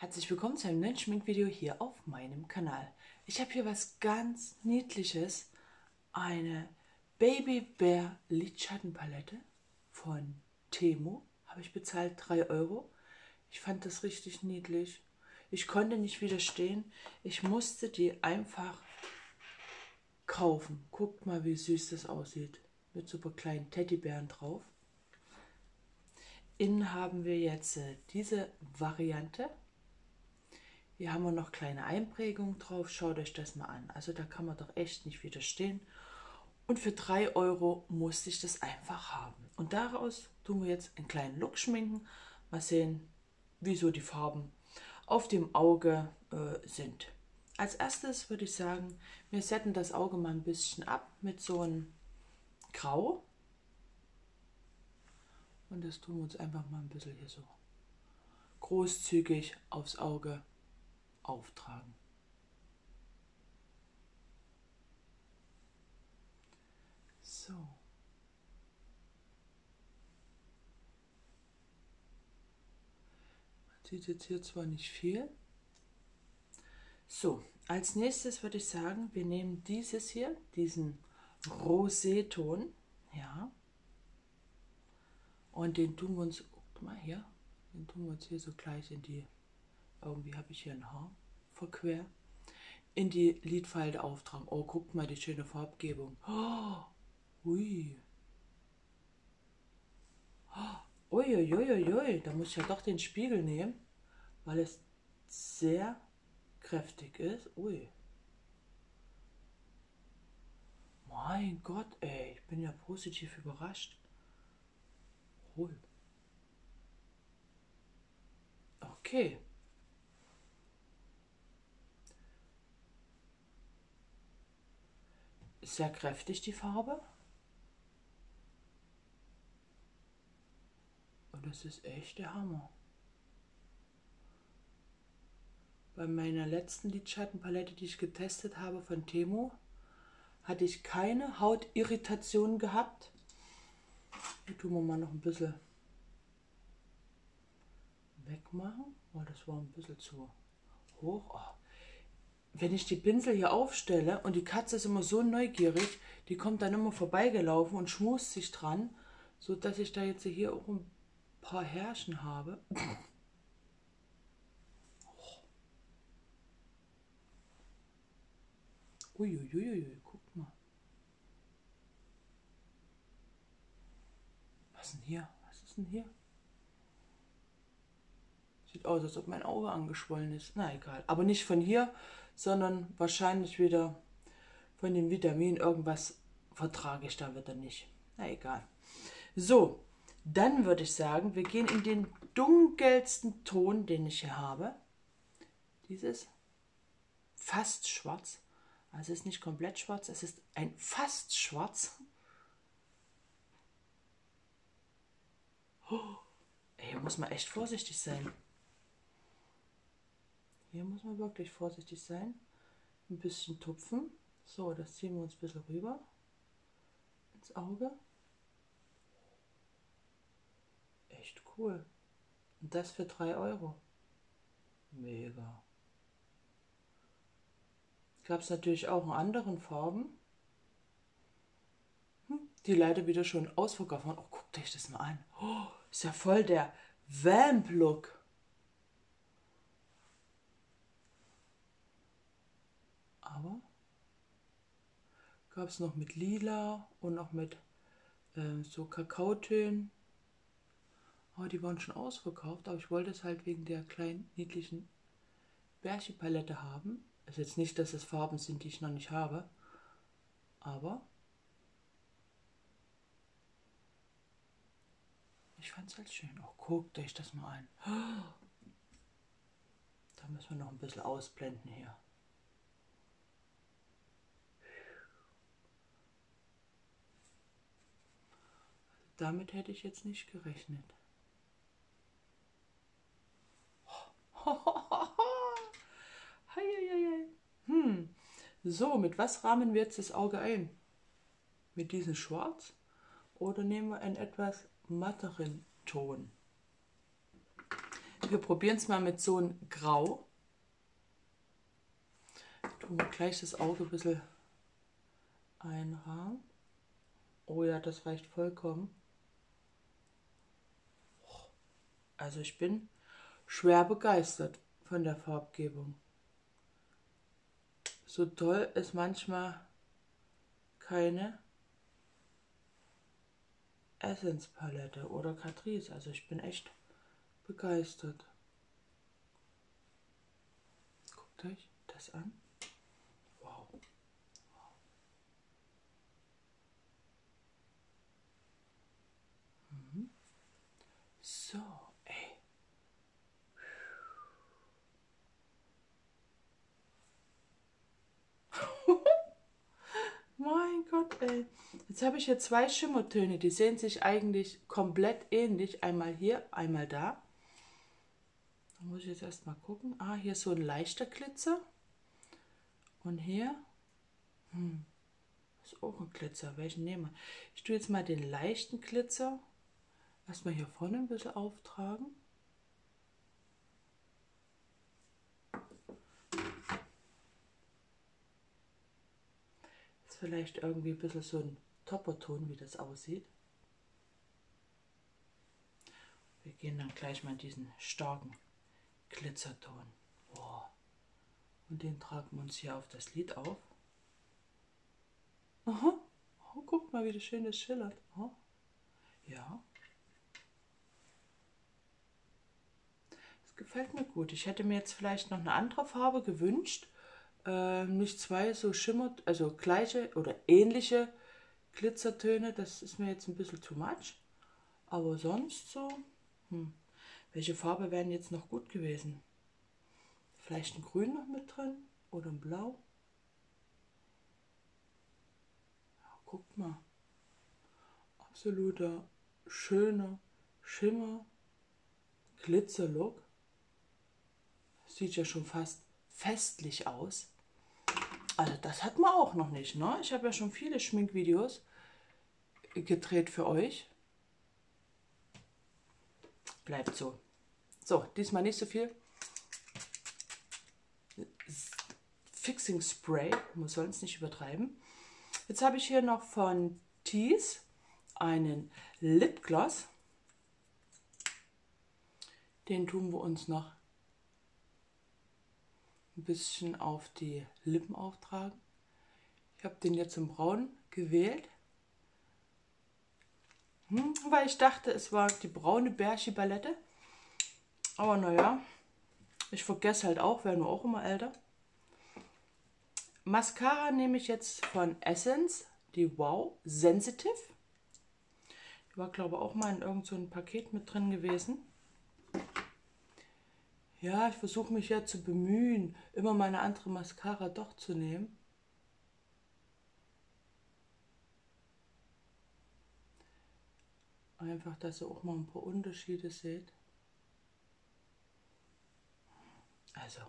Herzlich willkommen zu einem neuen Schminkvideo hier auf meinem Kanal. Ich habe hier was ganz Niedliches, eine Baby Bear Lidschattenpalette von Temo. Habe ich bezahlt 3 Euro. Ich fand das richtig niedlich. Ich konnte nicht widerstehen. Ich musste die einfach kaufen. Guckt mal, wie süß das aussieht. Mit super kleinen Teddybären drauf. Innen haben wir jetzt äh, diese Variante. Hier haben wir noch kleine Einprägungen drauf. Schaut euch das mal an. Also da kann man doch echt nicht widerstehen. Und für 3 Euro musste ich das einfach haben. Und daraus tun wir jetzt einen kleinen Look schminken. Mal sehen, wieso die Farben auf dem Auge äh, sind. Als erstes würde ich sagen, wir setzen das Auge mal ein bisschen ab mit so einem Grau. Und das tun wir uns einfach mal ein bisschen hier so großzügig aufs Auge auftragen. So. Man sieht jetzt hier zwar nicht viel. So, als nächstes würde ich sagen, wir nehmen dieses hier, diesen Rosé-Ton, ja, und den tun wir uns, guck mal hier, den tun wir uns hier so gleich in die, irgendwie habe ich hier ein Haar verquer, in die Lidfalte auftragen. Oh, guckt mal die schöne Farbgebung. Oh, ui. Oh, uiuiuiui, da muss ich ja doch den Spiegel nehmen, weil es sehr kräftig ist. Ui. Mein Gott, ey, ich bin ja positiv überrascht holen. Okay. Sehr kräftig die Farbe. Und das ist echt der Hammer. Bei meiner letzten Lidschattenpalette, die ich getestet habe von Temo, hatte ich keine Hautirritation gehabt. Hier tun wir mal noch ein bisschen wegmachen, weil das war ein bisschen zu hoch. Oh. Wenn ich die Pinsel hier aufstelle und die Katze ist immer so neugierig, die kommt dann immer vorbeigelaufen und schmust sich dran, so dass ich da jetzt hier auch ein paar Härchen habe. Uiuiui, guck mal. Was denn hier? Was ist denn hier? Sieht aus, als ob mein Auge angeschwollen ist. Na egal. Aber nicht von hier, sondern wahrscheinlich wieder von dem Vitamin. Irgendwas vertrage ich da wieder nicht. Na egal. So, dann würde ich sagen, wir gehen in den dunkelsten Ton, den ich hier habe. Dieses fast schwarz. Also es ist nicht komplett schwarz, es ist ein fast schwarz. Oh, hier muss man echt vorsichtig sein. Hier muss man wirklich vorsichtig sein. Ein bisschen tupfen. So, das ziehen wir uns ein bisschen rüber ins Auge. Echt cool. Und das für 3 Euro. Mega. Gab es natürlich auch in anderen Farben, hm, die leider wieder schon ausverkauft waren. Oh, guckt euch das mal an. Oh, ist ja voll der Vamp-Look. Aber gab es noch mit Lila und noch mit äh, so Kakaotönen. Oh, die waren schon ausverkauft, aber ich wollte es halt wegen der kleinen niedlichen Bärchenpalette haben. Ist jetzt nicht, dass es Farben sind, die ich noch nicht habe, aber Ich fand es halt schön. Oh, guckt euch das mal an. Da müssen wir noch ein bisschen ausblenden hier. Damit hätte ich jetzt nicht gerechnet. hm. So, mit was rahmen wir jetzt das Auge ein? Mit diesem Schwarz? Oder nehmen wir ein etwas matteren Ton. Wir probieren es mal mit so einem Grau. Tun wir gleich das Auge ein bisschen einrahmen. Oh ja, das reicht vollkommen. Also ich bin schwer begeistert von der Farbgebung. So toll ist manchmal keine Essence Palette oder Catrice. Also ich bin echt begeistert. Guckt euch das an. Wow. wow. Mhm. So, ey. mein Gott, ey. Jetzt habe ich hier zwei Schimmertöne, die sehen sich eigentlich komplett ähnlich. Einmal hier, einmal da. Da muss ich jetzt erstmal gucken. Ah, hier ist so ein leichter Glitzer. Und hier hm, ist auch ein Glitzer. Welchen nehmen wir? Ich tue jetzt mal den leichten Glitzer. Erstmal hier vorne ein bisschen auftragen. Vielleicht irgendwie ein bisschen so ein Topperton, wie das aussieht. Wir gehen dann gleich mal diesen starken Glitzerton. Oh. Und den tragen wir uns hier auf das Lid auf. Aha. Oh, guck mal, wie das schön das schillert. Oh. Ja. Das gefällt mir gut. Ich hätte mir jetzt vielleicht noch eine andere Farbe gewünscht. Äh, nicht zwei so schimmert, also gleiche oder ähnliche Glitzertöne. Das ist mir jetzt ein bisschen too much. Aber sonst so, hm, welche Farbe wären jetzt noch gut gewesen? Vielleicht ein Grün noch mit drin oder ein Blau? Ja, guckt mal. Absoluter schöner Schimmer, Glitzerlook. Sieht ja schon fast festlich aus. Also das hat man auch noch nicht. Ne? Ich habe ja schon viele Schminkvideos gedreht für euch bleibt so. So, diesmal nicht so viel. Fixing Spray, muss sonst nicht übertreiben. Jetzt habe ich hier noch von Tease einen Lipgloss. Den tun wir uns noch ein bisschen auf die Lippen auftragen. Ich habe den jetzt im Braun gewählt. Hm, weil ich dachte, es war die braune Bärchi Ballette. Aber naja, ich vergesse halt auch, werden wir auch immer älter. Mascara nehme ich jetzt von Essence, die Wow Sensitive. Die war, glaube ich, auch mal in irgendeinem so Paket mit drin gewesen. Ja, ich versuche mich ja zu bemühen, immer meine andere Mascara doch zu nehmen. Einfach, dass ihr auch mal ein paar Unterschiede seht. Also.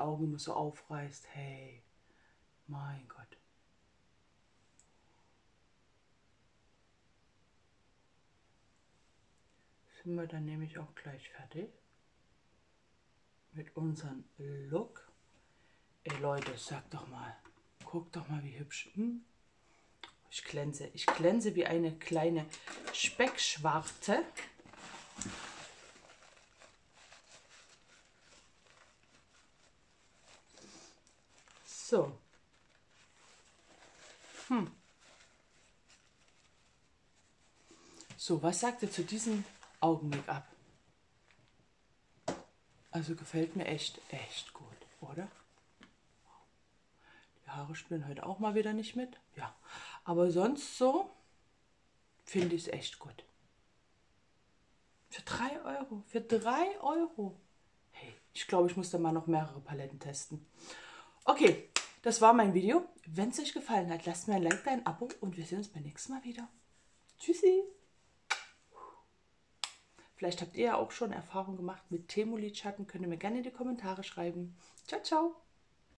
Augen immer so aufreißt, hey, mein Gott. sind wir dann nämlich auch gleich fertig mit unserem Look. Ey Leute, sag doch mal, guck doch mal, wie hübsch. Hm? Ich glänze, ich glänze wie eine kleine Speckschwarte. So. Hm. So, was sagt ihr zu diesem Augen-Make-up. Also gefällt mir echt, echt gut, oder? Die Haare spielen heute auch mal wieder nicht mit. Ja, aber sonst so finde ich es echt gut. Für 3 Euro. Für 3 Euro. Hey, ich glaube, ich muss da mal noch mehrere Paletten testen. Okay, das war mein Video. Wenn es euch gefallen hat, lasst mir ein Like, ein Abo und wir sehen uns beim nächsten Mal wieder. Tschüssi. Vielleicht habt ihr ja auch schon Erfahrung gemacht mit Temu-Lidschatten. Könnt ihr mir gerne in die Kommentare schreiben. Ciao, ciao!